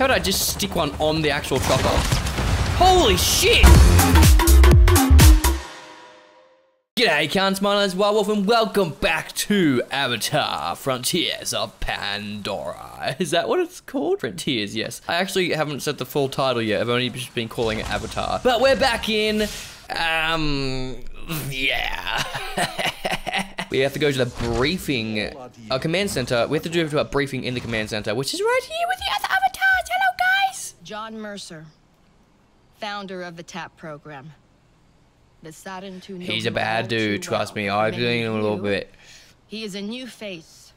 How would I just stick one on the actual chopper? Holy shit! G'day, cunts, my name is Wild Woof, and welcome back to Avatar Frontiers of Pandora. Is that what it's called? Frontiers, yes. I actually haven't said the full title yet, I've only just been calling it Avatar. But we're back in, um, yeah. we have to go to the briefing, our command center. We have to do a briefing in the command center, which is right here with the other. John Mercer, founder of the TAP program. The Saturn II He's a bad dude, trust me. I've seen him a little bit. He is a new face.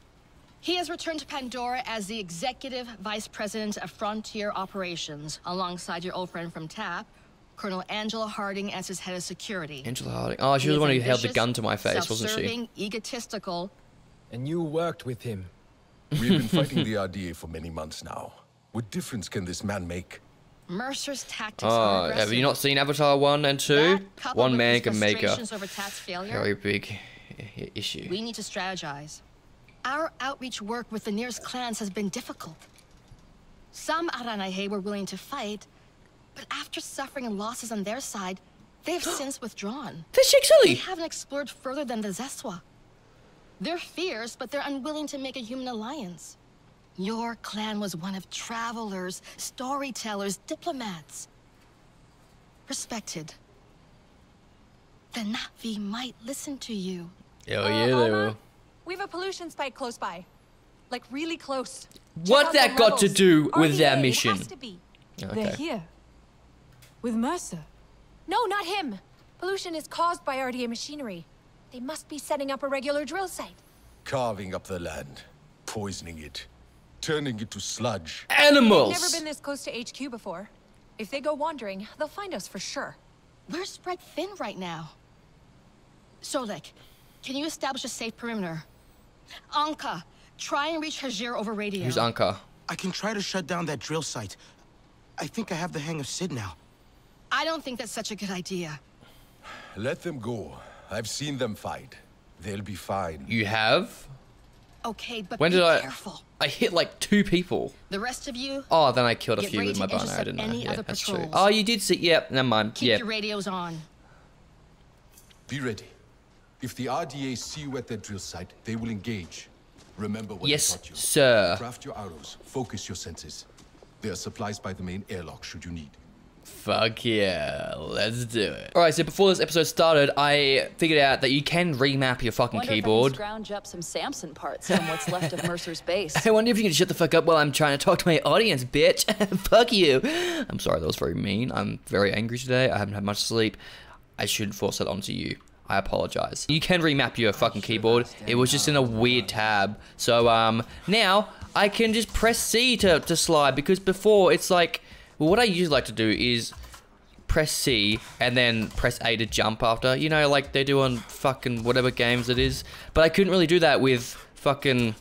He has returned to Pandora as the executive vice president of Frontier Operations, alongside your old friend from TAP, Colonel Angela Harding as his head of security. Angela Harding. Oh, she was the one who held the gun to my face, wasn't she? Self-serving, egotistical. And you worked with him. We've been fighting the RDA for many months now. What difference can this man make? Mercer's tactics ah, are have you not seen Avatar 1 and 2? One man can make a over TAP's failure, very big uh, issue. We need to strategize. Our outreach work with the nearest clans has been difficult. Some Aranahe were willing to fight, but after suffering and losses on their side, they have since withdrawn. This chick's They haven't explored further than the Zeswa. They're fierce, but they're unwilling to make a human alliance. Your clan was one of travelers, storytellers, diplomats. Respected. The Na'vi might listen to you. Oh, Uh, yeah, they Alma, will. We have a pollution spike close by. Like really close. Check What that the got to do with RDA, their it mission? has to be. They're here. With Mercer. No, not him. Pollution is caused by RDA machinery. They must be setting up a regular drill site. Carving up the land, poisoning it, turning it to sludge. Animals! We've Never been this close to HQ before. If they go wandering, they'll find us for sure. We're spread thin right now. Solek, can you establish a safe perimeter? Anka, try and reach Hajir over radio. Who's Anka? I can try to shut down that drill site. I think I have the hang of Sid now. I don't think that's such a good idea. Let them go. I've seen them fight. They'll be fine. You have? Okay, but When be did I... careful. I hit like two people. The rest of you, Oh, then I killed a few with my bow and arrow, didn't I? any Yeah, other that's true. Oh, you did see... Yep, never mind. keep Yep. your radios on. Be ready. If the RDA see you at their drill site, they will engage. Remember what Yes, I taught you. Yes, sir. Craft your arrows. Focus your senses. There are supplies by the main airlock should you need. Fuck yeah, let's do it. Alright, so before this episode started, I figured out that you can remap your fucking Wonder if I can keyboard. scrounge up some Samson parts from what's left of Mercer's base. I wonder if you can shut the fuck up while I'm trying to talk to my audience, bitch. fuck you. I'm sorry, that was very mean. I'm very angry today. I haven't had much sleep. I shouldn't force that onto you. I apologize. You can remap your fucking keyboard. It was just in a weird tab. So, um, now I can just press C to, to slide because before it's like, well, what I usually like to do is press C and then press A to jump after. You know, like they do on fucking whatever games it is. But I couldn't really do that with fucking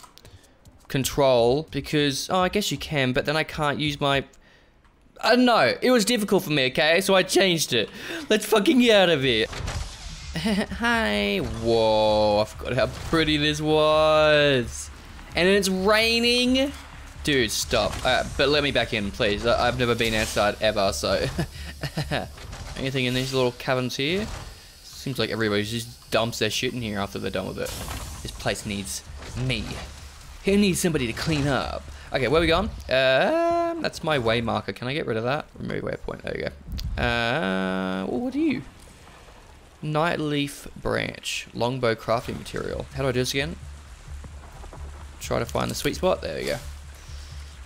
control because oh I guess you can but then I can't use my I don't know. It was difficult for me okay? So I changed it. Let's fucking get out of here. Hi. Whoa I forgot how pretty this was. And it's raining dude stop uh, but let me back in please I I've never been outside ever so anything in these little cabins here seems like everybody just dumps their shit in here after they're done with it this place needs me who needs somebody to clean up? Okay, where we going? Um, that's my way marker. Can I get rid of that? Remove waypoint. There you go. Uh, what are you? Nightleaf branch. Longbow crafting material. How do I do this again? Try to find the sweet spot. There we go.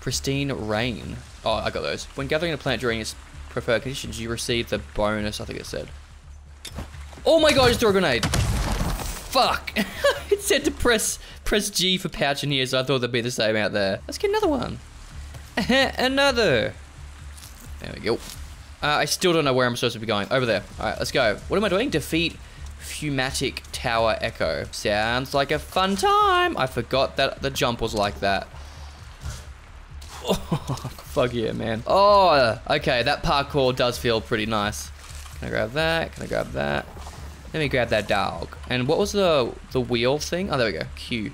Pristine rain. Oh, I got those. When gathering a plant during its preferred conditions, you receive the bonus, I think it said. Oh my god, I just threw a grenade. Fuck. it said to press press G for pouch in here, so I thought they'd be the same out there. Let's get another one. another. There we go. Uh, I still don't know where I'm supposed to be going. Over there. Alright, let's go. What am I doing? Defeat Pneumatic Tower Echo. Sounds like a fun time. I forgot that the jump was like that. Fuck yeah, man. Oh, okay, that parkour does feel pretty nice. Can I grab that? Can I grab that? Let me grab that dog. And what was the the wheel thing? Oh, there we go. Q.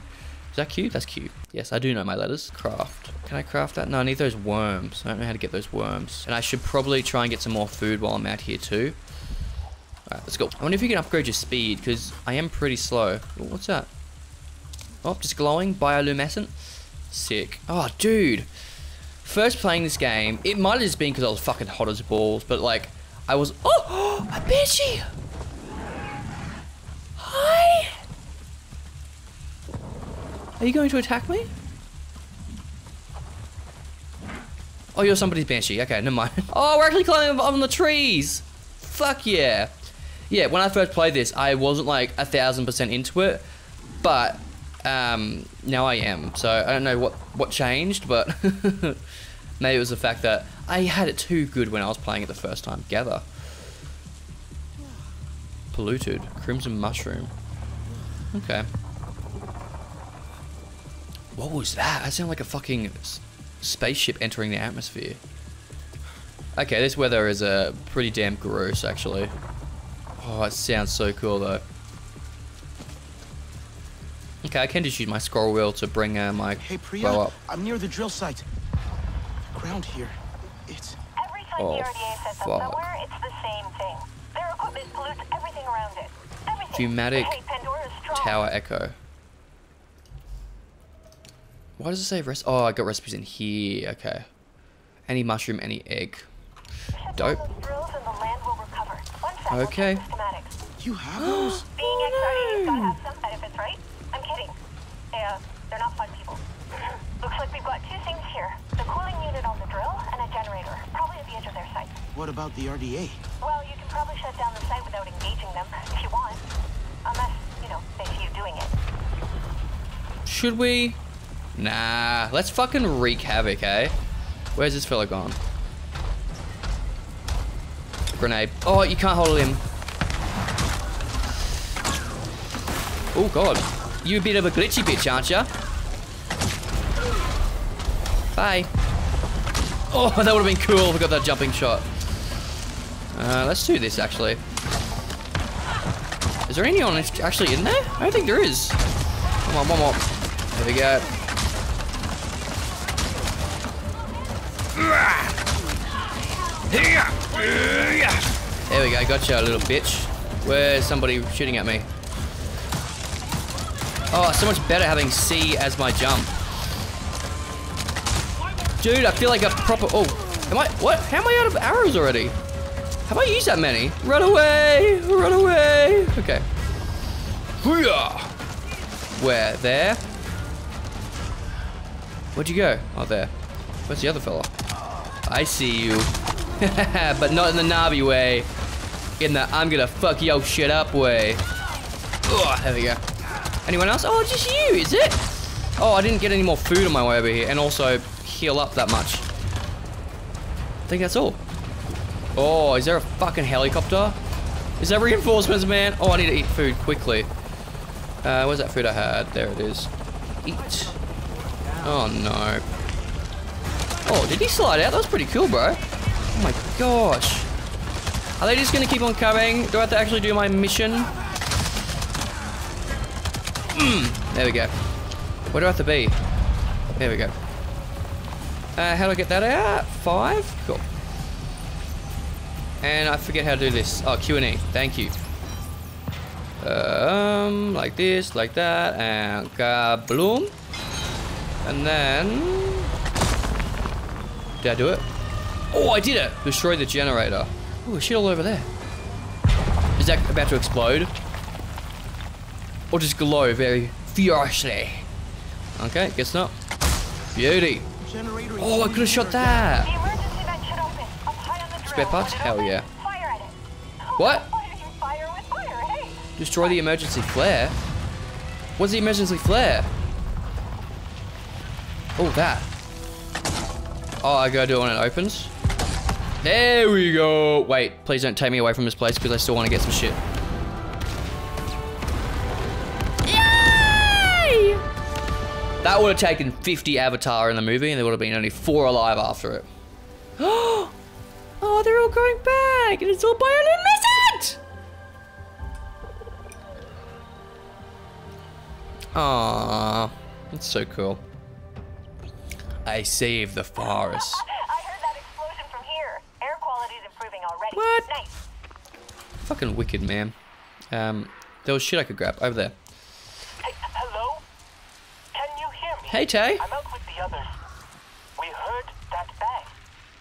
Is that Q? That's Q. Yes, I do know my letters. Craft. Can I craft that? No, I need those worms. I don't know how to get those worms. And I should probably try and get some more food while I'm out here too. Alright, let's go. I wonder if you can upgrade your speed, because I am pretty slow. Oh, what's that? Oh, just glowing. Bioluminescent. Sick. Oh, dude. First playing this game, it might have just been because I was fucking hot as balls, but like, I was... Oh! A banshee! Hi! Are you going to attack me? Oh, you're somebody's banshee. Okay, never mind. Oh, we're actually climbing on the trees. Fuck yeah. Yeah, when I first played this, I wasn't like a thousand percent into it, but um, now I am. So I don't know what what changed, but maybe it was the fact that I had it too good when I was playing it the first time. Gather. Polluted. Crimson mushroom. Okay. What was that? That sounded like a fucking spaceship entering the atmosphere. Okay, this weather is uh, pretty damn gross, actually. Oh, it sounds so cool, though. Okay, I can just use my scroll wheel to bring uh, my Hey, Priya, bow up. I'm near the drill site. The ground here, it's... Every time Oh, the RDA sets up somewhere, it's the same thing. Their equipment pollutes everything around it. Everything. Pneumatic Hey, Tower Echo. Why does it say rest? Oh, I got recipes in here. Okay. Any mushroom, any egg. Dope. all those drills and the land will recover. One sec, I'll Okay. check the schematics. You have those? Being ex-RDA's gotta have some benefits, right? I'm kidding. They, uh, they're not fun people. Looks like we've got two things here. The cooling unit on the drill and a generator, probably at the edge of their site. What about the RDA? Well, you can probably shut down the site without engaging them, if you want. Unless, you know, they see you doing it. Should we? Nah. Let's fucking wreak havoc, eh? Where's this fella gone? Grenade. Oh, you can't hold him. Oh, God. You a bit of a glitchy bitch, aren't ya? Bye. Oh, that would have been cool if we got that jumping shot. Uh, let's do this, actually. Is there anyone actually in there? I don't think there is. Come on, one more. There we go. There we go, gotcha, little bitch. Where's somebody shooting at me? Oh, so much better having C as my jump. Dude, I feel like a proper. Oh, am I? What? How am I out of arrows already? Have I used that many? Run away! Run away! Okay. Where? There? Where'd you go? Oh, there. Where's the other fella? I see you. but not in the Na'vi way. In the I'm gonna fuck your shit up way. Oh, there we go. Anyone else? Oh, just you, is it? Oh, I didn't get any more food on my way over here, and also heal up that much. I think that's all. Oh, is there a fucking helicopter? Is that reinforcements, man? Oh, I need to eat food quickly. Uh, where's that food I had? There it is. Eat. Oh, no. Oh, did he slide out? That was pretty cool, bro. Oh, my gosh. Are they just going to keep on coming? Do I have to actually do my mission? Mm, there we go. Where do I have to be? There we go. Uh, how do I get that out? Five? Cool. And I forget how to do this. Oh, Q&E. Thank you. Um, like this, like that, and kabloom. And then... Did I do it? Oh, I did it! Destroy the generator. Oh, shit all over there. Is that about to explode? Or just glow very furiously? Okay, guess not. Beauty. Generator Oh, I could have shot that. The emergency vent should open. Up high on the drill. Spare parts? Hell yeah. Fire at it. What? Why did you fire with fire? Hey. Destroy the emergency flare? What's the emergency flare? Oh, that. Oh, I gotta do it when it opens. There we go. Wait, please don't take me away from this place because I still want to get some shit. That would have taken 50 Avatar in the movie and there would have been only four alive after it. oh, they're all going back and it's all bioluminescent! Aww, that's so cool. I saved the forest. I heard that explosion from here. Air quality's improving already. What? Nice. Fucking wicked, man. Um, there was shit I could grab over there. Hey, hello? Can you hear me? Hey, Tay. I'm out with the others. We heard that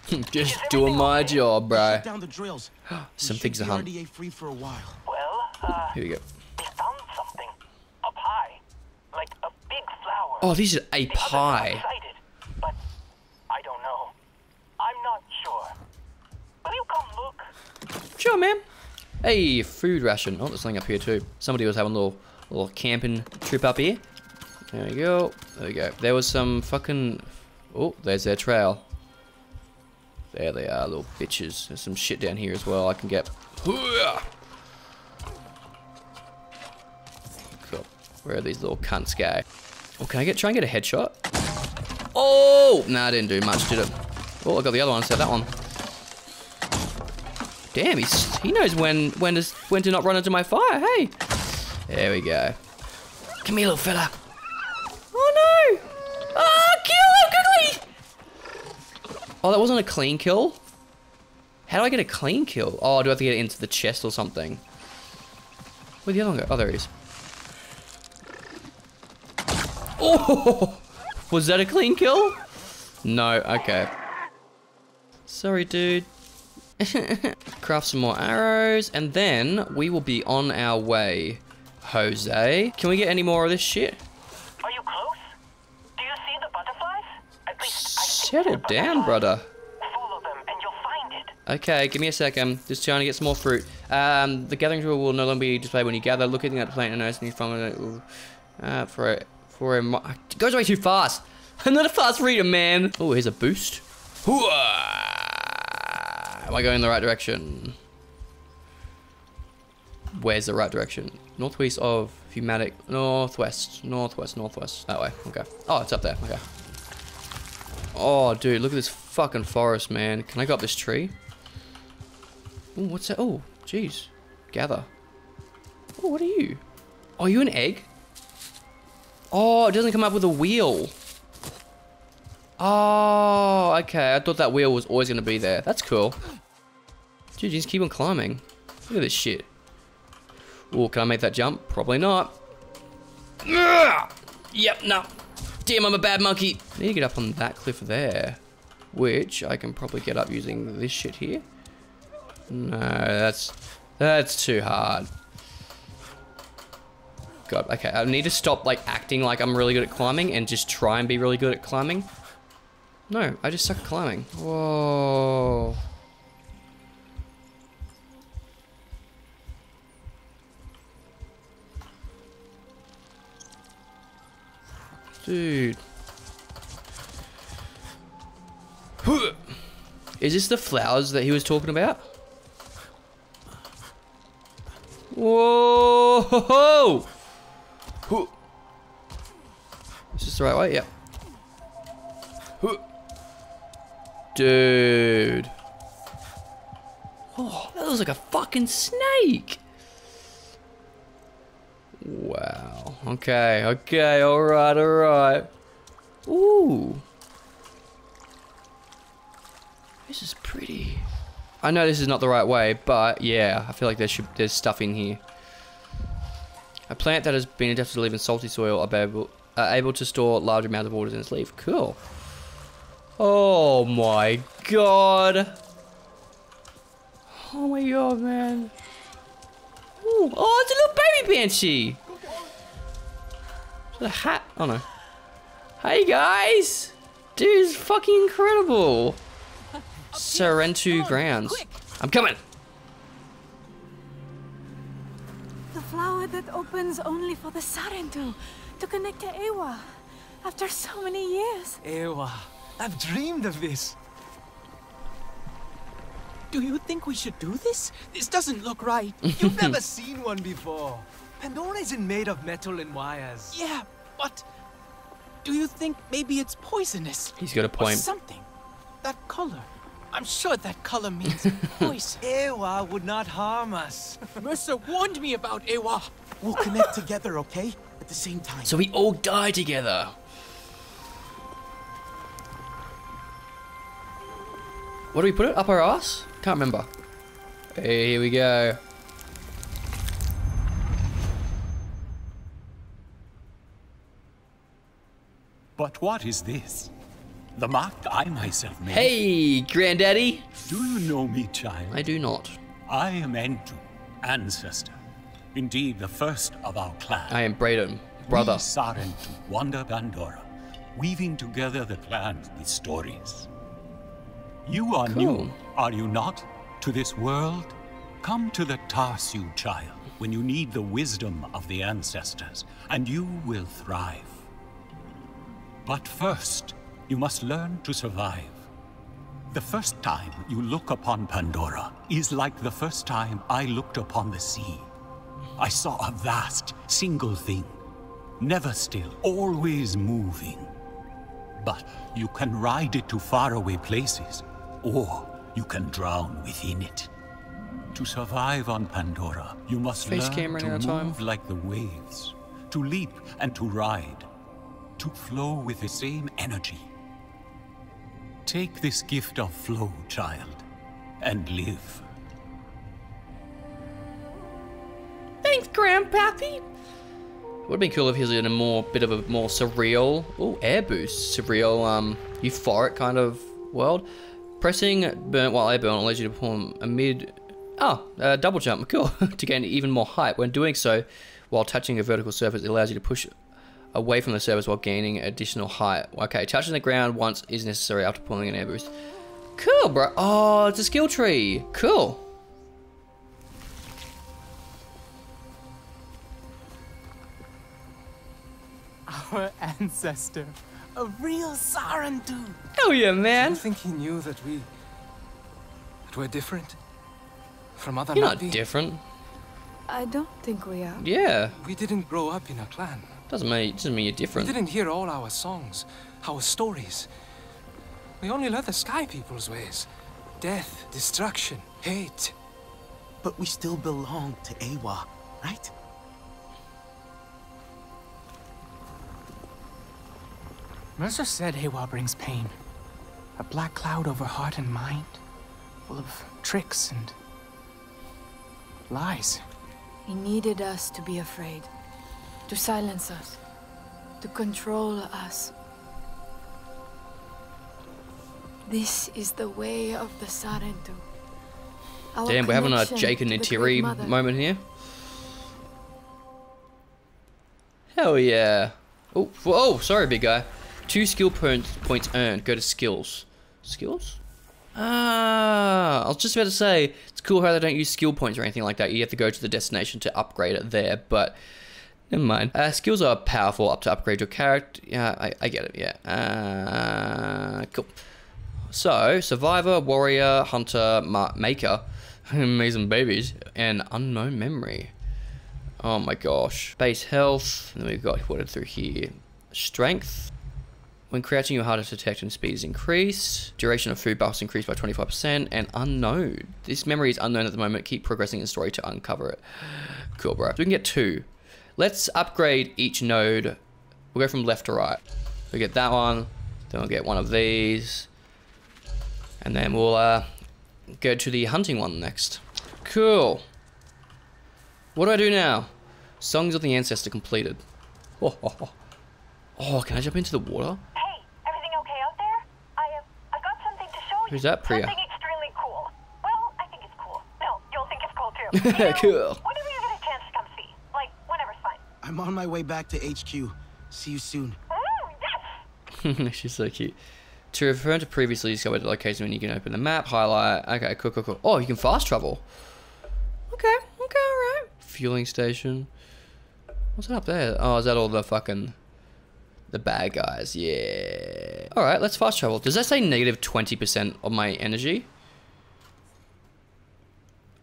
bang. Just doing my job, bro. Shut down the drills. Some things to should hunt. be free for a while. Well, uh, Here we go. we found something. Up high. Like a big flower. Oh, this is a The others are pie. excited, but I don't know. I'm not sure. Will you come look? Sure, man. Hey, food ration. Oh, there's something up here too. Somebody was having a little, little camping trip up here. There we go. There we go. There was some fucking. Oh, there's their trail. There they are, little bitches. There's some shit down here as well. I can get. Cool. Where are these little cunts go? Oh, can I get try and get a headshot? Oh! Nah, I didn't do much, did it? Oh, I got the other one. So that one. Damn, he's, he knows when when to when to not run into my fire. Hey, there we go. Come here, little fella. Oh, that wasn't a clean kill. How do I get a clean kill? Oh, do I have to get it into the chest or something? Where'd the other one go? Oh, there he is. Oh, was that a clean kill? No. Okay. Sorry, dude. Craft some more arrows, and then we will be on our way. Jose, can we get any more of this shit? Are you close? Do you see the butterflies? At least I think Settle down, brother. Follow them and you'll find it. Okay, give me a second. Just trying to get some more fruit. Um, the gathering tool will no longer be displayed when you gather. Looking at the plant and noticing you from it. Uh, for a for a it goes way too fast. I'm not a fast reader, man. Oh, here's a boost. Hooah! Am I going in the right direction? Where's the right direction? Northwest of Pneumatic. Northwest. Northwest. Northwest. That way. Okay. Oh, it's up there. Okay. Oh, dude, look at this fucking forest, man. Can I go up this tree? Ooh, what's that? Oh, jeez. Gather. Oh, what are you? Oh, are you an egg? Oh, it doesn't come up with a wheel. Oh, okay. I thought that wheel was always going to be there. That's cool. Dude, just keep on climbing. Look at this shit. Oh, can I make that jump? Probably not. Yep, no. Damn, I'm a bad monkey. I need to get up on that cliff there. Which I can probably get up using this shit here. No, that's that's too hard. God, okay. I need to stop like acting like I'm really good at climbing and just try and be really good at climbing. No, I just suck at climbing. Whoa. Dude. Is this the flowers that he was talking about? Whoa! Is this the right way? Yeah. Dude. Oh, that looks like a fucking snake. Wow. Okay, okay, alright, alright. Ooh. This is pretty. I know this is not the right way, but yeah, I feel like there should there's stuff in here. A plant that has been adapted to live in salty soil are able, are able to store large amounts of water in its leaf. Cool. Oh my god. Oh my god, man. Ooh. Oh, it's a little baby banshee. It's a hat. Oh no. Hey guys. Dude, it's fucking incredible. Sarentu Grounds. I'm coming. The flower that opens only for the Sarentu to connect to Eywa after so many years. Eywa, I've dreamed of this. Do you think we should do this? This doesn't look right. You've never seen one before. Pandora isn't made of metal and wires. Yeah, but do you think maybe it's poisonous? He's got a Or point. something. That color. I'm sure that color means poison. Eywa would not harm us. Mercer warned me about Eywa. We'll connect together, okay? At the same time. So we all die together. What do we put it? Up our ass? Can't remember. Hey, here we go. But what is this? The mark I myself made. Hey, Granddaddy. Do you know me, child? I do not. I am Entu, ancestor. Indeed, the first of our clan. I am Braden, brother. We Sarentu wander Pandora, weaving together the clans with stories. You are Cool. new, are you not, to this world? Come to the Tarsyu, child, when you need the wisdom of the ancestors, and you will thrive. But first, you must learn to survive. The first time you look upon Pandora is like the first time I looked upon the sea. I saw a vast, single thing, never still, always moving. But you can ride it to faraway places, or you can drown within it. To survive on Pandora, you must Face learn to out of time. move like the waves, to leap and to ride, to flow with the same energy. Take this gift of flow, child, and live. Thanks, Grandpappy. Would have been cool if he was in a more bit of a more surreal, oh, air boost, surreal, um, euphoric kind of world. Pressing burn while air burn allows you to perform a mid, oh, double jump, cool, to gain even more height. When doing so, while touching a vertical surface, it allows you to push away from the surface while gaining additional height. Okay, touching the ground once is necessary after pulling an air boost. Cool, bro. Oh, it's a skill tree. Cool. Our ancestor. A real Sarentu. Hell yeah, man! Do man. you think he knew that we... that we're different? From other You're not Na'vi? different. I don't think we are. Yeah. We didn't grow up in a clan. Doesn't mean doesn't mean you're different. We didn't hear all our songs, our stories. We only learned the Sky People's ways. Death, destruction, hate. But we still belong to Eywa, right? Mercer said Eywa brings pain. A black cloud over heart and mind, full of tricks and lies. He needed us to be afraid. To silence us. To control us. This is the way of the Sarentu. Our Damn, we're having a Jake and to Neytiri moment here. Hell yeah. Oh, whoa, sorry, big guy. Two skill points, earned. Go to skills. Skills? Ah, I was just about to say, it's cool how they don't use skill points or anything like that. You have to go to the destination to upgrade it there, but never mind. Uh, skills are powerful up to upgrade your character. Yeah, I, I get it, yeah. Uh, cool. So, Survivor, Warrior, Hunter, Ma- Maker, Amazing Babies, and Unknown Memory. Oh my gosh. Base health, and then we've got what through here. Strength. When crouching, your heart detect and speed is increased. Duration of food buffs increased by 25%. And unknown. This memory is unknown at the moment. Keep progressing in story to uncover it. Cool, bro. So we can get two. Let's upgrade each node. We'll go from left to right. We get that one. Then we'll get one of these. And then we'll uh, go to the hunting one next. Cool. What do I do now? Songs of the Ancestor completed. Oh, oh, oh. Oh, can I jump into the water? Hey, everything okay out there? I have. I got something to show you. Who's that, Priya? Something extremely cool. Well, I think it's cool. No, you'll think it's cool too. You know, Cool. Whenever you get a chance to come see, like whenever's fine. I'm on my way back to HQ. See you soon. Ooh, yes. She's so cute. To refer to previously discovered location when you can open the map, highlight. Okay, cool, cool, cool. Oh, you can fast travel. Okay, okay, alright. Fueling station. What's that up there? Oh, is that all the fucking the bad guys? Yeah. Alright, let's fast travel. Does that say negative 20% of my energy?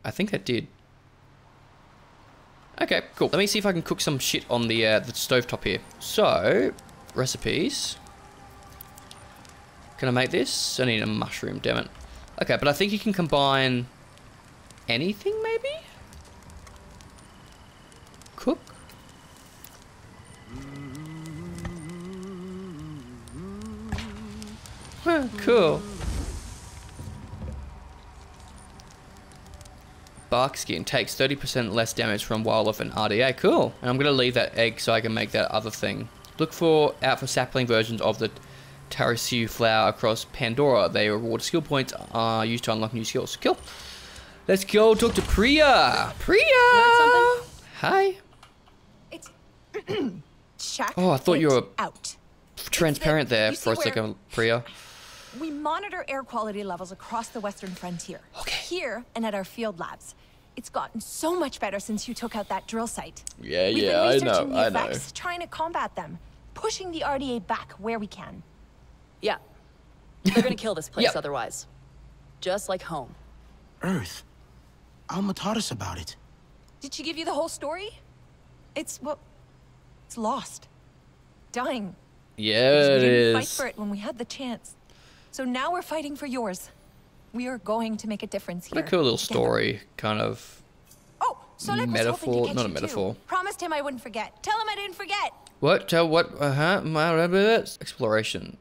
I think that did. Okay, cool. Let me see if I can cook some shit on the uh, the stovetop here. So, recipes. Can I make this? I need a mushroom, damn it. Okay, but I think you can combine anything, maybe? Cook? cool. bark skin. Takes 30% less damage from wildlife and RDA. Cool. And I'm going to leave that egg so I can make that other thing. Look for out for sapling versions of the Tarsyu flower across Pandora. They reward skill points are used to unlock new skills. Cool. Let's go talk to Priya. Priya. Hi. It's Oh, I thought you were out. transparent there for a second, Priya. We monitor air quality levels across the western frontier. Okay. Here and at our field labs. It's gotten so much better since you took out that drill site. Yeah, We've yeah, been I researching know, the I know. effects, trying to combat them, pushing the RDA back where we can. Yeah. They're gonna kill this place Yep. otherwise. Just like home. Earth. Alma taught us about it. Did she give you the whole story? It's well, it's lost, dying. Yeah, Because it we didn't fight for it when we had the chance. So now we're fighting for yours. We are going to make a difference here. What a cool little story, kind of. Oh, Solek metaphor- hoping to catch not a you too. metaphor. Promised him I wouldn't forget. Tell him I didn't forget. What? Tell what? Uh huh. My. Exploration.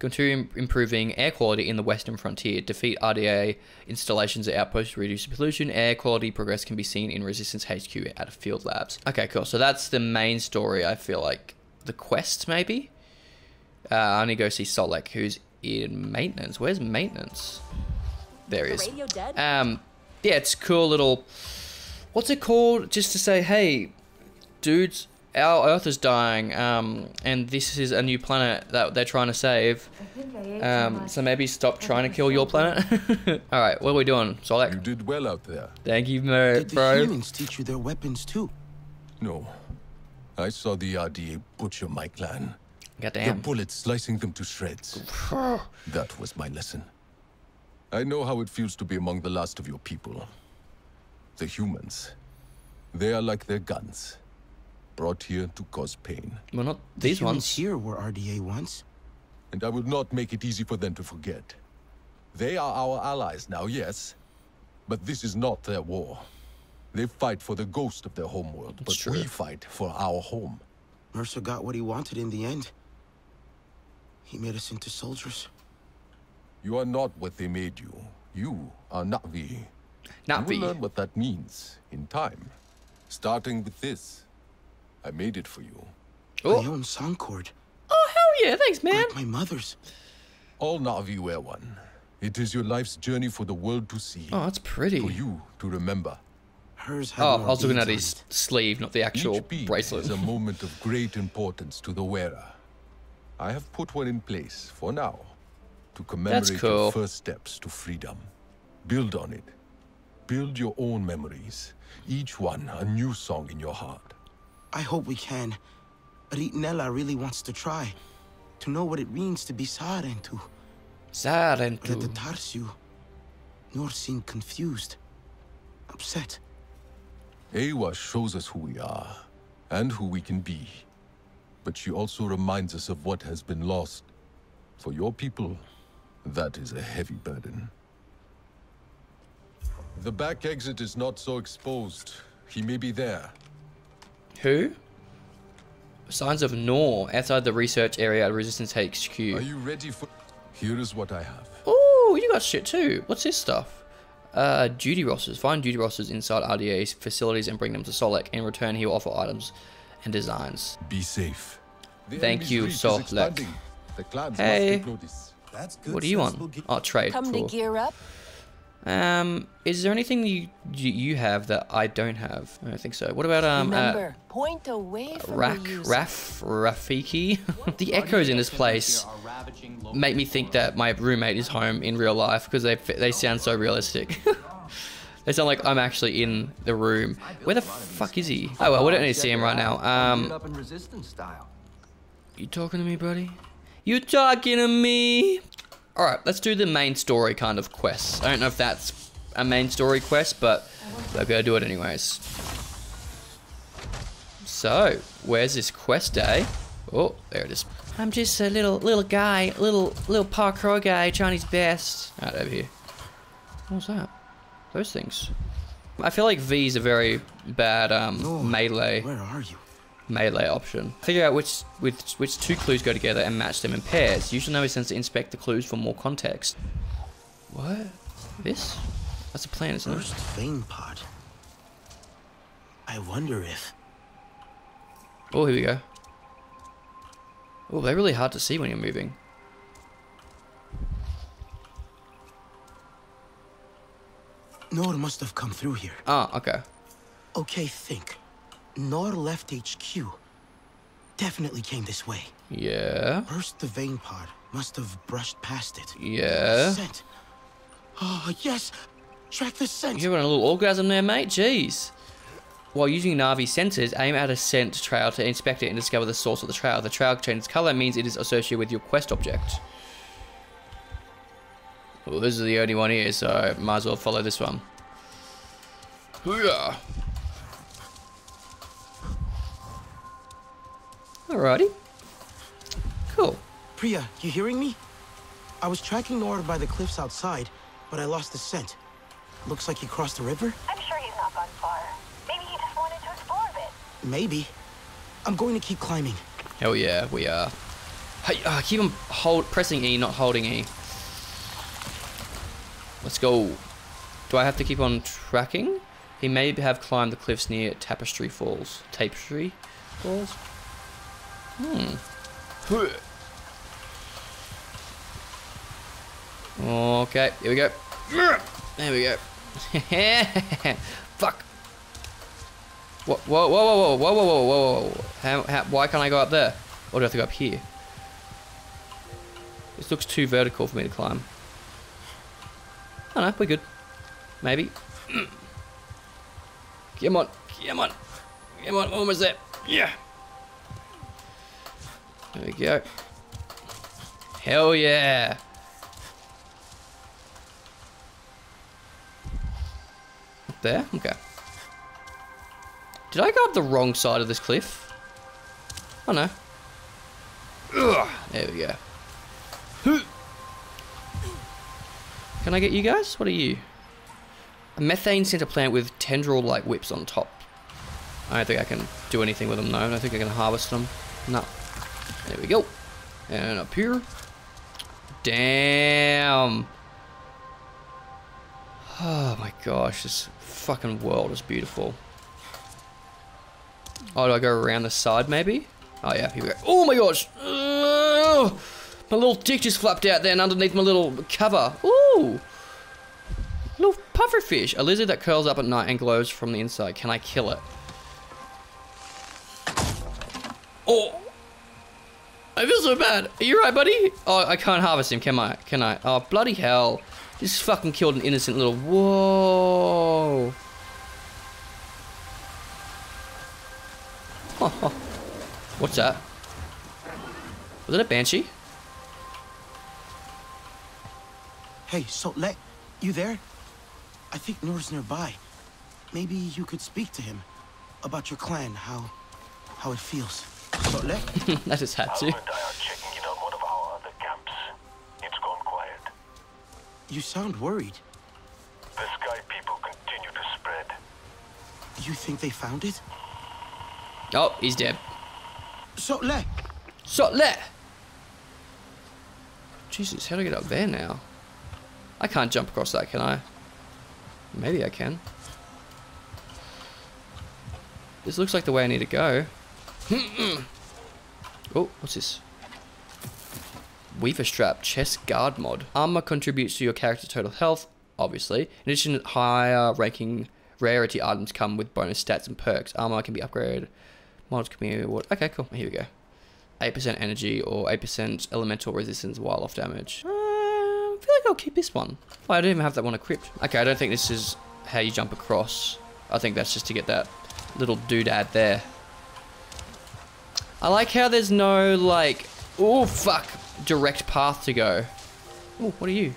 Continue improving air quality in the western frontier. Defeat RDA installations at outposts. Reduce pollution. Air quality progress can be seen in Resistance HQ at field labs. Okay, cool. So that's the main story. I feel like the quest maybe. Uh, I need to go see Solek, who's in maintenance. Where's maintenance? There he is. Um, yeah, it's cool little. What's it called? Just to say, hey, dudes, our Earth is dying, um, and this is a new planet that they're trying to save. Um, so maybe stop trying to kill your planet. All right, what are we doing, Solek? You did well out there. Thank you, bro. Did the humans teach you their weapons too? No. I saw the RDA butcher my clan. Their Goddamn. bullets slicing them to shreds. that was my lesson. I know how it feels to be among the last of your people. The humans. They are like their guns. Brought here to cause pain. Well, not these humans ones. here were RDA once. And I will not make it easy for them to forget. They are our allies now, yes. But this is not their war. They fight for the ghost of their homeworld, but we fight for our home. Mercer got what he wanted in the end. He made us into soldiers. You are not what they made you. You are Na'vi. Na'vi. You will learn what that means in time. Starting with this. I made it for you. Oh. My own song cord. Oh, hell yeah. Thanks, man. Like my mother's. All Na'vi wear one. It is your life's journey for the world to see. Oh, that's pretty. For you to remember. Hers had Oh, I was looking at his sleeve, not the actual Each bead bracelet. is a moment of great importance to the wearer. I have put one in place for now to commemorate cool. your first steps to freedom. Build on it. Build your own memories. Each one a new song in your heart. I hope we can. Ritnella really wants to try. To know what it means to be Sarentu. But at the Sarentu. Tarsyu, Nor seemed confused. Upset. Eywa shows us who we are and who we can be. But she also reminds us of what has been lost. For your people, that is a heavy burden. The back exit is not so exposed. He may be there. Who? Signs of Nor outside the research area at Resistance HQ. Are you ready for... Here is what I have. Oh, you got shit too. What's this stuff? Uh, duty rosters. Find duty rosters inside RDA's facilities and bring them to Solek. In return, he will offer items and designs. Be safe. The Thank you, reach is Solek. expanding. The clans Hey. must take What do you want? Oh, trade. Come cool. to gear up. Um, is there anything you, you you have that I don't have? I don't think so. What about um uh, point away from Rak the. Raf Rafiki? the echoes in this place make me think that my roommate is home in real life because they they sound so realistic. they sound like I'm actually in the room. Where the fuck is he? Oh well, we don't need to see him right now. Um, up in resistance style. you talking to me, buddy? You talking to me? All right, let's do the main story kind of quests. I don't know if that's a main story quest, but we're gonna do it anyways. So, where's this quest day? Oh, there it is. I'm just a little little guy, little little parkour guy trying his best. Right over here. What's that? Those things. I feel like V is a very bad um, melee. Where are you? Melee option. Figure out which which which two clues go together and match them in pairs. Usually know sense to inspect the clues for more context. What? This? That's a plan, isn't it? First vein pod. I wonder if. Oh, here we go. Oh, they're really hard to see when you're moving. Nor must have come through here. Ah, okay. Okay, think. Nor left HQ. Definitely came this way. Yeah. First, the vein pod must have brushed past it. Yeah. Scent. Oh, yes! Track the scent! You're having a little orgasm there, mate. Jeez. While using Na'vi sensors, aim at a scent trail to inspect it and discover the source of the trail. The trail changes color means it is associated with your quest object. Well, this is the only one here, so might as well follow this one. Hooyah. Alrighty. Cool. Priya, you hearing me? I was tracking Nora by the cliffs outside, but I lost the scent. Looks like he crossed the river? I'm sure he's not gone far. Maybe he just wanted to explore a bit. Maybe. I'm going to keep climbing. Hell yeah, we are. Hey, uh, keep on hold, pressing E, not holding E. Let's go. Do I have to keep on tracking? He may have climbed the cliffs near Tapestry Falls. Tapestry Falls? Hmm. Okay, here we go. There we go. Fuck. Whoa, whoa, whoa, whoa, whoa, whoa, whoa, whoa, whoa. How, how, why can't I go up there? Or do I have to go up here? This looks too vertical for me to climb. Oh no, we're good. Maybe. Come on, come on, come on, almost there. Yeah. There we go. Hell yeah. Up there? Okay. Did I go up the wrong side of this cliff? Oh no. Ugh, there we go. Can I get you guys? What are you? A methane center plant with tendril-like whips on top. I don't think I can do anything with them though. I don't think I can harvest them. No. There we go. And up here. Damn. Oh my gosh, this fucking world is beautiful. Oh, do I go around the side maybe? Oh yeah, here we go. Oh my gosh! Ugh. my little dick just flapped out then underneath my little cover. Ooh! Little pufferfish. A lizard that curls up at night and glows from the inside. Can I kill it? Oh! I feel so bad. Are you right, buddy? Oh, I can't harvest him, can I? Can I? Oh, bloody hell. This fucking killed an innocent little... Whoa! What's that? Was it a banshee? Hey, Solek you there? I think Nor's nearby. Maybe you could speak to him about your clan, how how it feels. Solek I just had to. checking in on one of our other camps. It's gone quiet. You sound worried. The Sky people continue to spread. You think they found it? Oh, he's dead. Solek So let. Jesus, how do I get up there now? I can't jump across that, can I? Maybe I can. This looks like the way I need to go. oh, what's this? Weaver Strap Chest Guard mod. Armor contributes to your character's total health, obviously. In addition, higher ranking rarity items come with bonus stats and perks. Armor can be upgraded. Mods can be awarded. Okay, cool. Here we go. 8% energy or 8% elemental resistance while off damage. I feel like I'll keep this one. Oh, I don't even have that one equipped. Okay, I don't think this is how you jump across. I think that's just to get that little doodad there. I like how there's no, like, oh, fuck, direct path to go. Oh, what are you?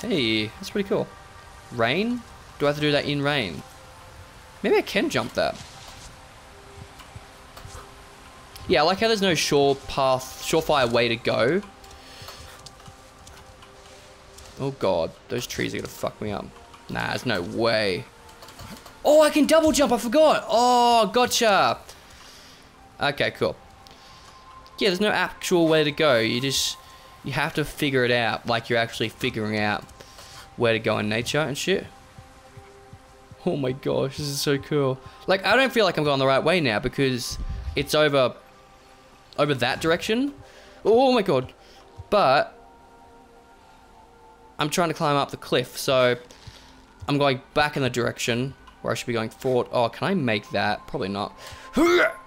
Hey, that's pretty cool. Rain? Do I have to do that in rain? Maybe I can jump that. Yeah, I like how there's no sure path, surefire way to go. Oh god, those trees are gonna fuck me up. Nah, there's no way. Oh, I can double jump, I forgot. Oh, gotcha. Okay, cool. yeah, there's no actual way to go. You just you have to figure it out, like you're actually figuring out where to go in nature and shit. Oh my gosh, this is so cool. Like I don't feel like I'm going the right way now because it's over over that direction. Oh my god. But I'm trying to climb up the cliff, so I'm going back in the direction where I should be going forward. Oh, can I make that? Probably not.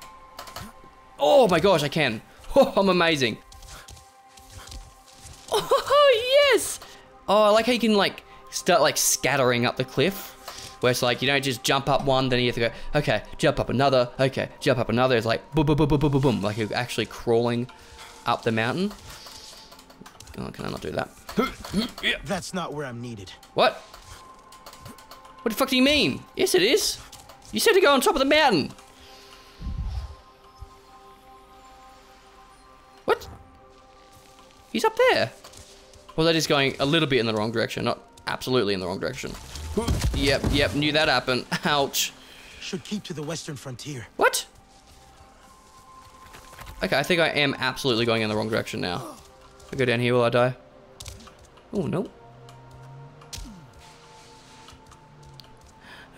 Oh my gosh, I can. Oh, I'm amazing. Oh, yes! Oh, I like how you can, like, start, like, scattering up the cliff. Where it's like, you don't just jump up one, then you have to go, okay, jump up another, okay, jump up another. It's like, boom, boom, boom, boom, boom, boom, boom. Like you're actually crawling up the mountain. Oh, can I not do that? That's not where I'm needed. What? What the fuck do you mean? Yes, it is. You said to go on top of the mountain. What? He's up there. Well, that is going a little bit in the wrong direction, not absolutely in the wrong direction. Yep, yep, knew that happened. Ouch. Should keep to the western frontier. What? Okay, I think I am absolutely going in the wrong direction now. I go down here, will I die? Oh, no.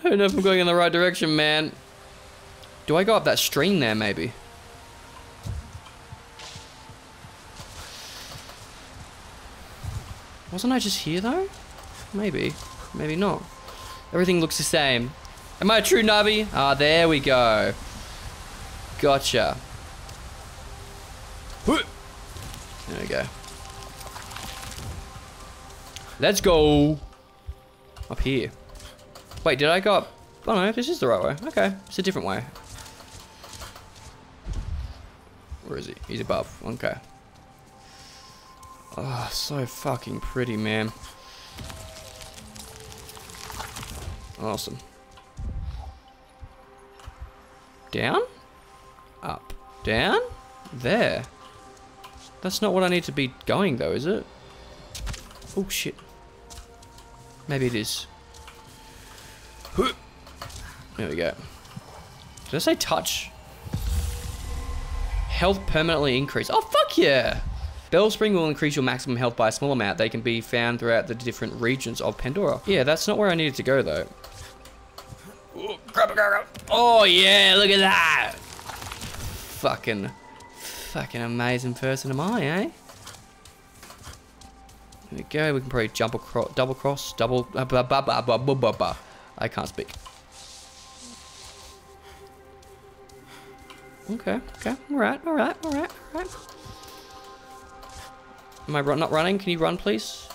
I don't know if I'm going in the right direction, man. Do I go up that stream there, maybe? Wasn't I just here, though? Maybe. Maybe not. Everything looks the same. Am I a true Na'vi? Ah, there we go. Gotcha. There we go. Let's go. Up here. Wait, did I go up? Oh no, this is the right way. Okay, it's a different way. Where is he? He's above. Okay. Oh, so fucking pretty, man. Awesome. Down? Up. Down? There. That's not what I need to be going though, is it? Oh shit. Maybe it is. There we go. Did I say touch? Health permanently increased. Oh, fuck yeah! Bellspring will increase your maximum health by a small amount. They can be found throughout the different regions of Pandora. Yeah, that's not where I needed to go, though. Oh, yeah, look at that! Fucking, fucking amazing person am I, eh? There we go, we can probably jump across, double cross, double, uh, ba, ba, ba, ba, ba, ba. I can't speak. Okay, okay, alright, alright, alright, alright. Am I run not running? Can you run, please?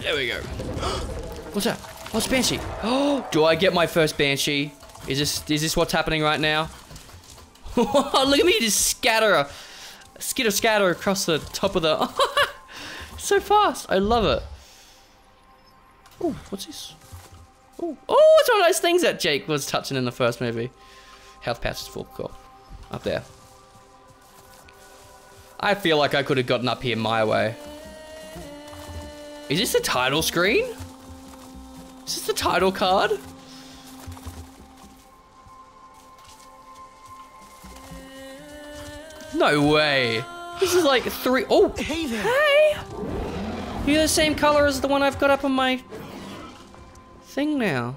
There we go. What's that? What's Banshee? Oh, do I get my first Banshee? Is this is this what's happening right now? Look at me just scatter skitter scatter across the top of the so fast. I love it. Oh, what's this? Oh, oh, it's one of those things that Jake was touching in the first movie. Health patch is full. Cool. Up there. I feel like I could have gotten up here my way. Is this the title screen? Is this the title card? No way. This is like three. Oh, hey there. Hey. You're the same color as the one I've got up on my thing now.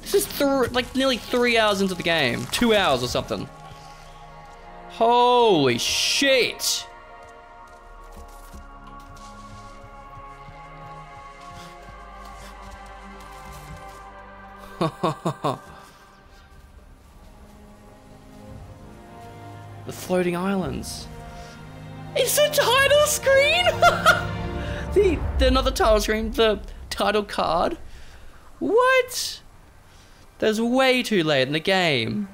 This is like nearly three hours into the game. Two hours or something. Holy shit! the floating islands. It's a title screen! the, the another title screen, the title card. What? That's way too late in the game.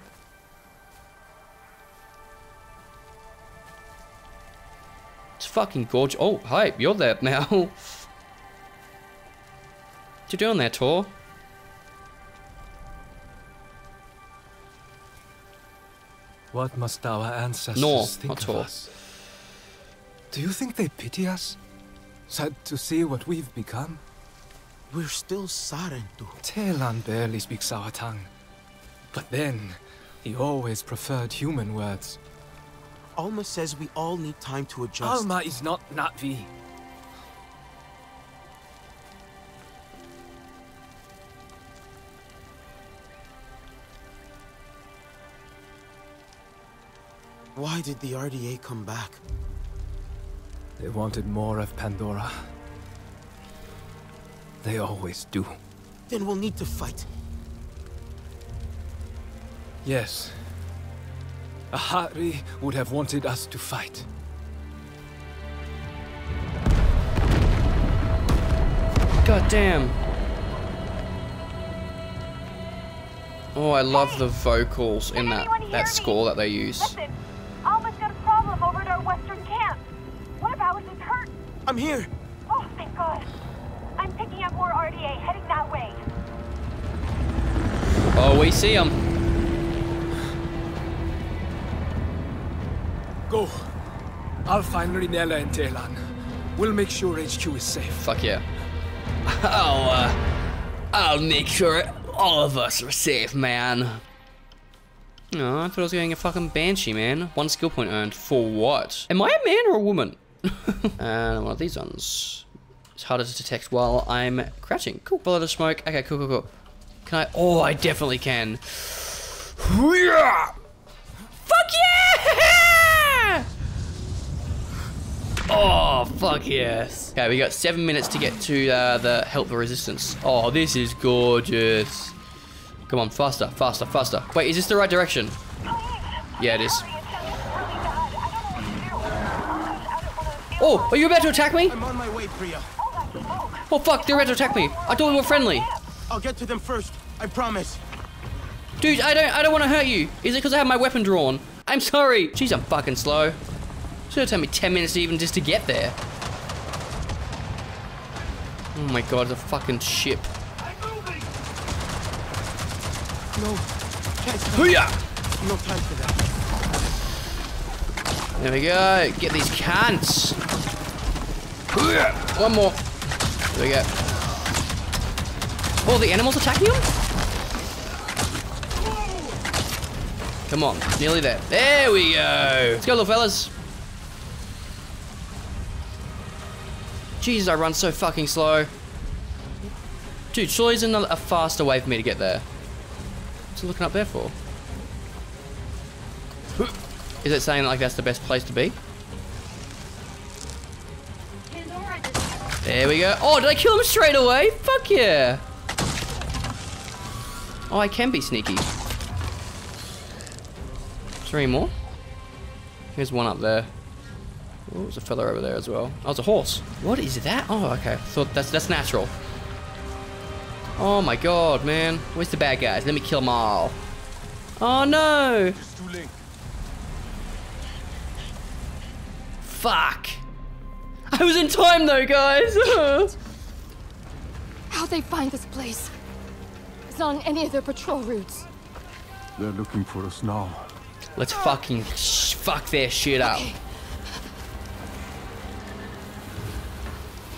It's fucking gorgeous. Oh, hi, you're there now. what you doing there, Tor? What must our ancestors no, think of Tor. us? Do you think they pity us? Sad to see what we've become? We're still Sarentu. Teylan barely speaks our tongue. But then, he always preferred human words. Alma says we all need time to adjust. Alma is not Na'vi. Why did the RDA come back? They wanted more of Pandora. They always do. Then we'll need to fight. Yes. Ahari would have wanted us to fight. God damn. Oh, I love the vocals in that, that score that they use. I'm here. Oh, thank God. I'm picking up more RDA, heading that way. Oh, we see them. Go. I'll find Rinella and Teylan. We'll make sure HQ is safe. Fuck yeah. I'll, uh, I'll make sure all of us are safe, man. No, I thought I was getting a fucking banshee, man. One skill point earned. For what? Am I a man or a woman? and one of these ones. It's harder to detect while I'm crouching. Cool. Follow the smoke. Okay, cool, cool, cool. Can I? Oh, I definitely can. Fuck yeah! Oh, fuck yes. Okay, we got seven minutes to get to uh, the help the resistance. Oh, this is gorgeous. Come on, faster, faster, faster. Wait, is this the right direction? Yeah, it is. Oh, are you about to attack me? I'm on my way, Priya. Oh, fuck, they're about to attack me. I thought we were friendly. I'll get to them first. I promise. Dude, I don't I don't want to hurt you. Is it because I have my weapon drawn? I'm sorry. Jeez, I'm fucking slow. It's gonna take me 10 minutes even just to get there. Oh my god, the fucking ship. No. Can't Hooyah! No time for that. There we go. Get these cunts. One more. There we go. Oh, the animals attacking him? Come on, nearly there. There we go. Let's go, little fellas. Jesus, I run so fucking slow. Dude, surely there's another, a faster way for me to get there. What's it looking up there for? Is it saying like that's the best place to be? There we go. Oh, did I kill him straight away? Fuck yeah. Oh, I can be sneaky. Three more. Here's one up there. Oh, there's a fella over there as well. Oh, it's a horse. What is that? Oh, okay. Thought that's that's natural. Oh my god, man. Where's the bad guys? Let me kill them all. Oh no! It's too late. Fuck! I was in time though, guys! How'd they find this place? It's not on any of their patrol routes. They're looking for us now. Let's fucking sh fuck their shit up. Okay.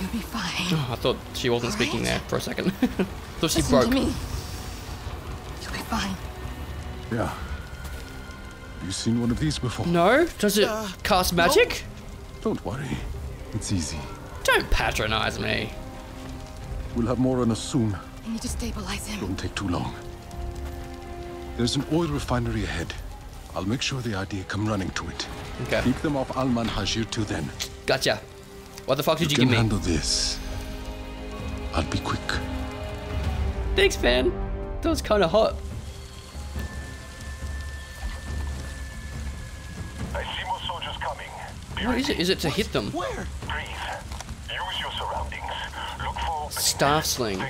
You'll be fine. Oh, I thought she wasn't speaking there for a second. thought she Listen broke. to me. You'll be fine. Yeah. Have You seen one of these before? No? Does it Uh, cast magic? Don't worry. It's easy. Don't patronize me. We'll have more on us soon. I need to stabilize him. Don't take too long. There's an oil refinery ahead. I'll make sure the idea come running to it. Okay. Keep them off Alman Hajir till then. Gotcha. What the fuck did you, can give me? handle this. I'll be quick. Thanks, man. That was kind of hot. What is it? Is it to hit them? Where? Staff sling.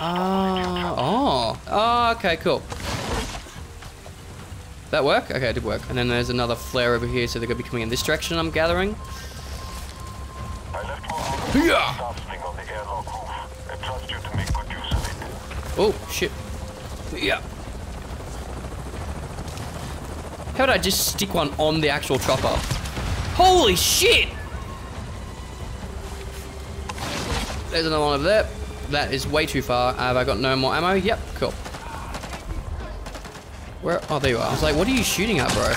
Ah, oh. Oh, okay, cool. That work? Okay, it did work. And then there's another flare over here, so they're gonna be coming in this direction, I'm gathering. Yeah. to. Oh, shit. Yeah. How did I just stick one on the actual chopper? Holy shit! There's another one over there. That is way too far. Have I got no more ammo? Yep, cool. Where? Oh, there you are. I was like, what are you shooting at, bro?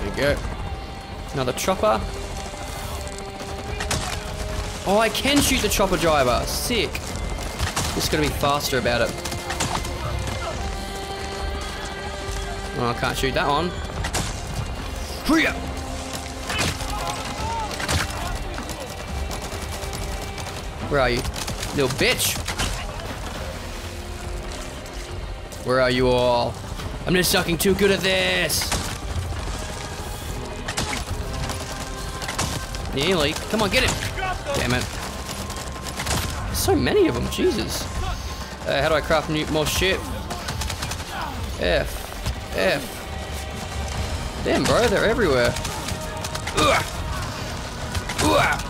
There you go. Another chopper. Oh, I can shoot the chopper driver. Sick. Just gotta be faster about it. Oh, I can't shoot that one. Hurry Where are you? Little bitch. Where are you all? I'm just sucking too good at this. Nearly. Come on, get him. Damn it. There's so many of them, Jesus. Uh, how do I craft new, more shit? F. F. Damn, bro, they're everywhere. Ugh. Ugh.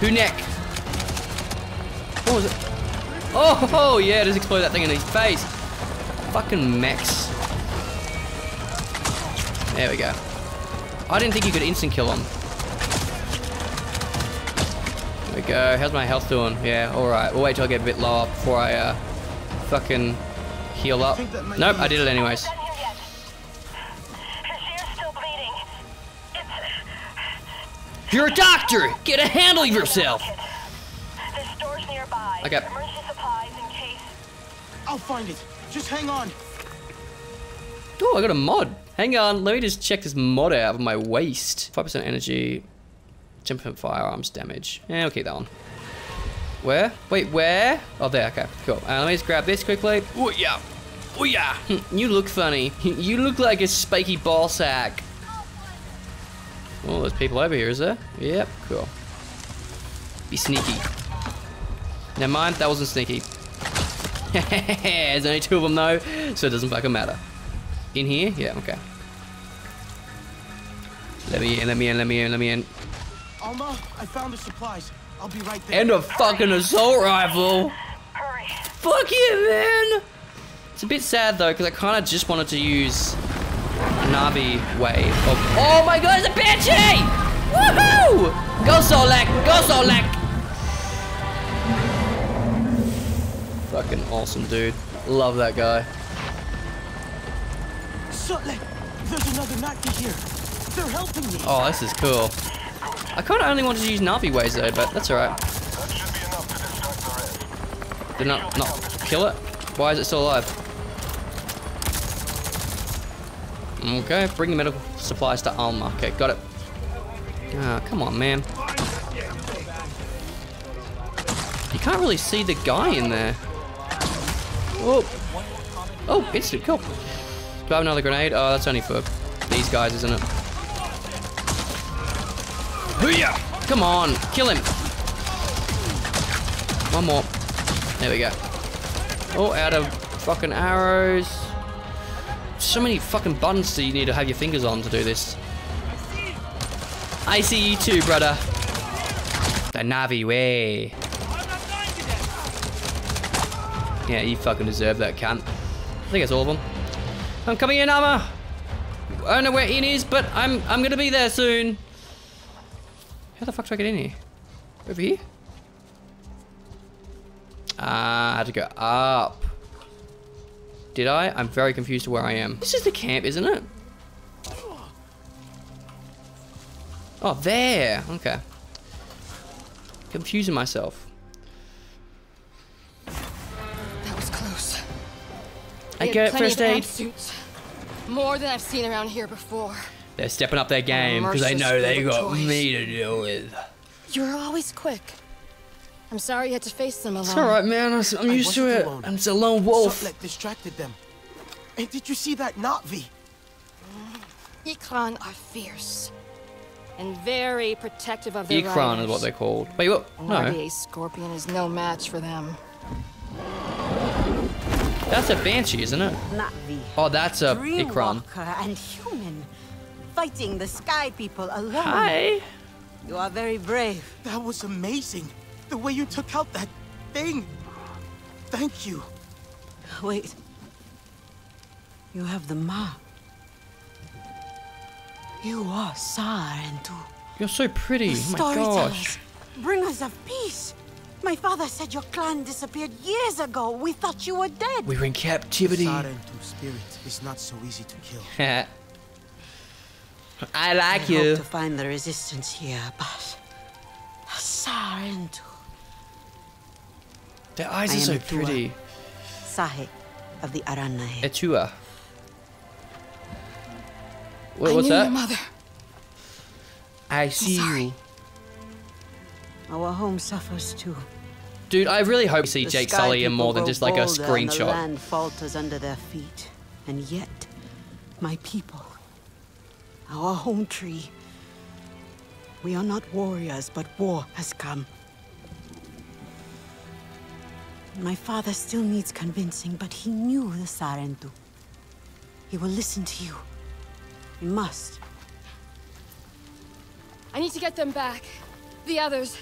Who neck? What was it? Oh, oh, yeah, just explode that thing in his face. Fucking Max. There we go. I didn't think you could instant kill him. There we go. How's my health doing? Yeah, alright. We'll wait till I get a bit lower before I uh, fucking heal up. Nope, I did it anyways. You're a doctor! Get a handle of yourself! Okay. I'll find it. Just hang on. Oh, I got a mod. Hang on, let me just check this mod out of my waist. 5% energy, 10% firearms damage. Yeah, I'll keep that one. Where? Wait, where? Oh, there. Okay, cool. Uh, let me just grab this quickly. Oh, yeah. Oh, yeah. you look funny. you look like a spiky ball sack. Oh, there's people over here, is there? Yep, cool. Be sneaky. Never mind, that wasn't sneaky. there's only two of them, though, so it doesn't fucking matter. In here? Yeah, okay. Let me in, let me in, let me in, let me in. Alma, I found the supplies. I'll be right there. And a fucking assault rifle. Hurry. Fuck yeah, man. It's a bit sad though, because I kind of just wanted to use Na'vi way of. Oh my god, it's a Banshee! Woohoo! Go Solek! Go Solek! Fucking awesome, dude. Love that guy. Solek! There's another Na'vi here. They're helping me. Oh, this is cool. I kind of only wanted to use Na'vi ways though, but that's alright. Did not, not kill it? Why is it still alive? Okay, bring the medical supplies to Alma. Okay, got it. Ah, come on, man. You can't really see the guy in there. Oh, oh, instant, cool. Do I have another grenade? Oh, that's only for these guys, isn't it? Come on, kill him. One more. There we go. Oh, out of fucking arrows. So many fucking buttons that you need to have your fingers on to do this. I see you too, brother. The Na'vi way. Yeah, you fucking deserve that, cunt. I think that's all of them. I'm coming in, Armor. I don't know where Ian is, but I'm I'm gonna be there soon. How the fuck do I get in here? Over here? Ah, uh, I had to go up. Did I? I'm very confused to where I am. This is the camp, isn't it? Oh, there. Okay. Confusing myself. That was close. I get first aid. Suits. More than I've seen around here before. They're stepping up their game because they know they got choice. me to deal with. You're always quick. I'm sorry you had to face them alone. It's alright, man. I'm used to it. Alone. I'm just a lone wolf. Sutlek distracted them. And did you see that Na'vi? Mm. Ikran are fierce. And very protective of their Ikran riders. is what they're called. Wait, what? No. RDA Scorpion is no match for them. That's a Banshee, isn't it? Na'vi. Oh, that's a Ikran. and human fighting the Sky People alone. Hi. You are very brave. That was amazing. The way you took out that thing. Thank you. Wait. You have the map. You are Sarentu. You're so pretty. The oh my gosh. Bringers of peace. My father said your clan disappeared years ago. We thought you were dead. We were in captivity. The Sarentu spirit is not so easy to kill. I like I you. hope to find the resistance here, but Sarentu. Their eyes I are so Etua, pretty. Sahe of the Aranahe. Etua. What, what's that? mother. I see you. Our home suffers too. Dude, I really hope we see The Jake Sully in more than just like a and The land falters under their feet, and yet, my people, our home tree. We are not warriors, but war has come. My father still needs convincing, but he knew the Sarentu. He will listen to you. He must. I need to get them back. The others.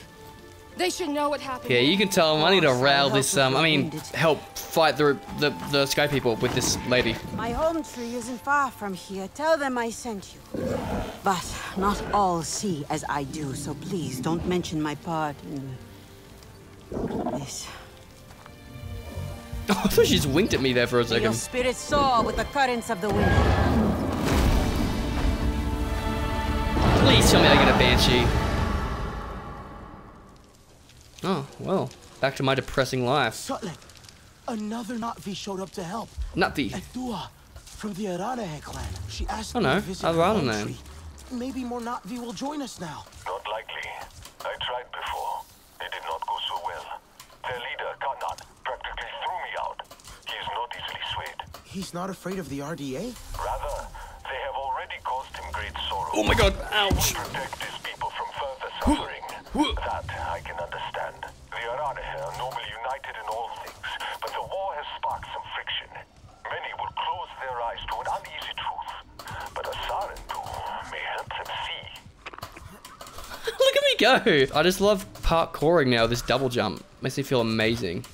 They should know what happened. Yeah, you can tell him I need to rile this, um, I mean, help fight the, the, the Sky people with this lady. My home tree isn't far from here. Tell them I sent you. But not all see as I do, so please don't mention my part in this. I thought she just winked at me there for a second. Your spirit soar with the currents of the wind. Please tell me I get a Banshee. Oh, well. Back to my depressing life. Sutlek, another Na'vi showed up to help. Na'vi. Etua, from the Aranahe clan. She asked Oh, me no. to visit I'd her rather home know. Maybe more Na'vi will join us now. Not likely. I tried before. It did not go so well. Their leader, Kanan, practically threw me out. He is not easily swayed. He's not afraid of the RDA? Rather, they have already caused him great sorrow. Oh my god, ouch. He protect his people from further suffering. that I can understand. The Aranahe are normally united in all things, but the war has sparked some friction. Many will close their eyes to an uneasy truth, but a Sarentu may help them see. Look at me go! I just love parkouring now, this double jump. Makes me feel amazing.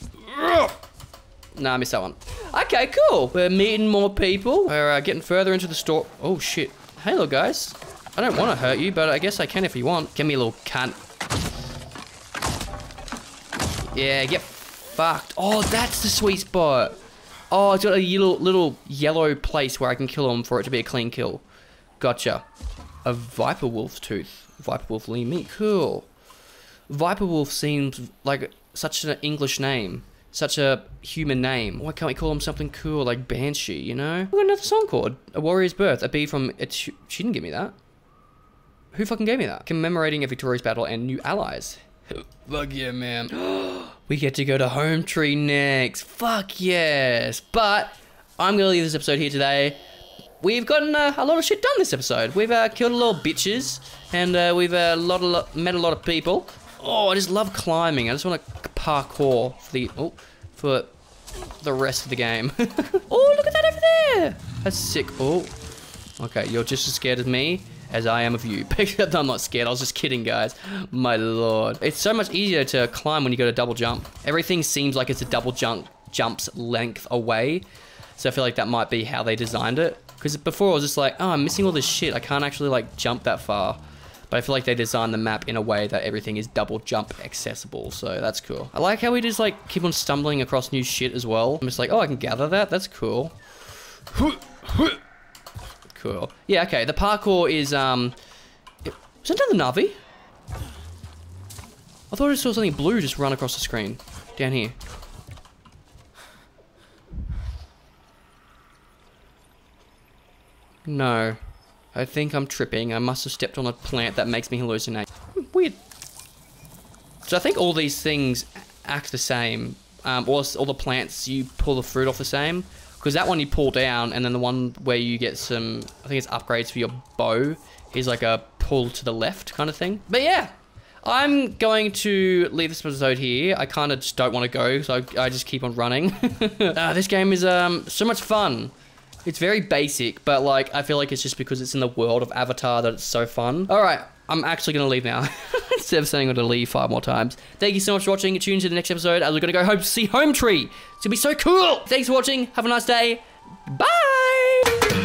Nah, I missed that one. Okay, cool. We're meeting more people. We're uh, getting further into the store. Oh, shit. Hey, little guys. I don't want to hurt you, but I guess I can if you want. Give me a little cunt. Yeah, get fucked. Oh, that's the sweet spot. Oh, it's got a little, little yellow place where I can kill him for it to be a clean kill. Gotcha. A Viper Wolf tooth. Viper Wolf lean meat. Cool. Viper Wolf seems like such an English name. Such a human name. Why can't we call him something cool like Banshee, you know? We've got another song cord. A Warrior's Birth. A bee from... It, she didn't give me that. Who fucking gave me that? Commemorating a victorious battle and new allies. Fuck yeah, man. we get to go to Home Tree next. Fuck yes. But I'm to leave this episode here today. We've gotten uh, a lot of shit done this episode. We've uh, killed a lot of bitches, and uh, we've uh, lot, lot, met a lot of people. Oh, I just love climbing. I just want to parkour for the oh, for the rest of the game. oh, look at that over there. That's sick. Oh, okay. You're just as scared as me as I am of you. I'm not scared. I was just kidding, guys. My lord. It's so much easier to climb when you go to double jump. Everything seems like it's a double jump jumps length away. So I feel like that might be how they designed it. Because before I was just like, oh, I'm missing all this shit. I can't actually like jump that far. But I feel like they designed the map in a way that everything is double jump accessible. So that's cool. I like how we just like keep on stumbling across new shit as well. I'm just like, oh, I can gather that. That's cool. Cool. Yeah, okay. The parkour is, um... Is that another Na'vi? I thought I saw something blue just run across the screen. Down here. No. I think I'm tripping. I must have stepped on a plant that makes me hallucinate. Weird. So I think all these things act the same. Um, all, all the plants, you pull the fruit off the same. Because that one you pull down, and then the one where you get some, I think it's upgrades for your bow, is like a pull to the left kind of thing. But yeah, I'm going to leave this episode here. I kind of just don't want to go, so I, I just keep on running. uh, this game is um so much fun. It's very basic, but like I feel like it's just because it's in the world of Avatar that it's so fun. All right, I'm actually gonna leave now instead of saying I'm gonna leave five more times. Thank you so much for watching. Tune into the next episode as we're gonna go home see Home Tree. It's gonna be so cool. Thanks for watching. Have a nice day. Bye.